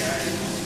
Yeah.